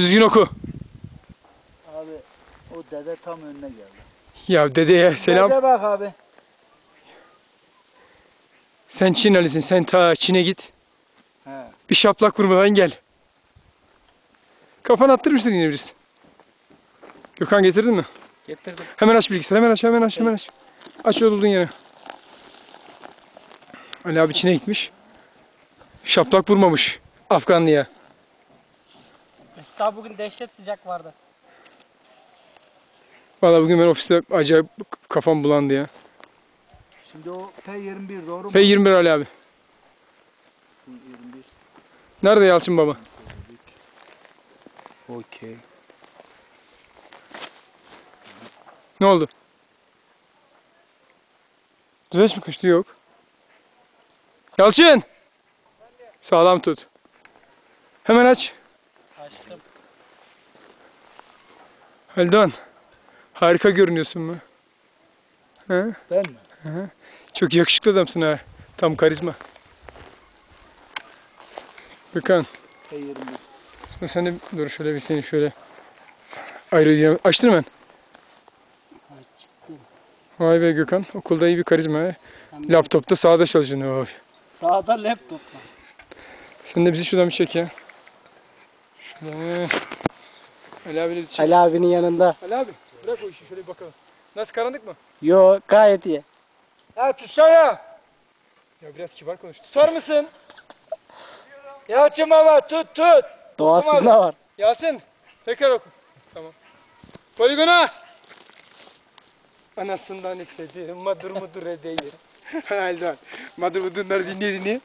Düzgün oku. Abi o dede tam önüne geldi. Ya dedeye selam. Dede bak abi. Sen Çinlisin. Sen ta Çin'e git. He. Bir şaplak vurmadan gel. Kafan attırmıştır yine birisi. Gökhan getirdin mi? Getirdim. Hemen aç bilgisayarı. Hemen aç, hemen aç, hemen aç. Aç olduğun yere. Ali abi Çin'e gitmiş. Şaplak vurmamış. Afganlıya. Daha bugün dehşet sıcak vardı. Vallahi bugün ben ofiste acayip kafam bulandı ya. Şimdi o P21 doğru mu? P21 Ali abi. 21. Nerede Yalçın baba? Okey. Ne oldu? Düzeş mi kaçtı? Yok. Yalçın! Sağlam tut. Hemen aç. Haldan. Harika görünüyorsun mu? He? Ben mi? Çok yakışıklı adamsın ha. Tam karizma. Gökhan. P21. Şimdi sen de dur şöyle bir seni şöyle ayrı Açtın mı? Vay be Gökhan. Okulda iyi bir karizma ha. Laptopta sağda çalışıyorsun. Oy. Sağda laptop var. Sen de bizi şuradan bir çek ya. Şöyle. Ali bizi çek. Ali abinin yanında. Ali abi bırak o işi şöyle bir bakalım. Nasıl karanlık mı? Yo gayet iyi. Ha tutsana. Ya biraz kibar konuş. Tutar mısın? Yalçın baba tut tut. Doğasında var. Yalçın tekrar oku. Tamam. Poligona. Anasından istedim madur mudur edeyim. Halde madur mudurları dinleye dinleye.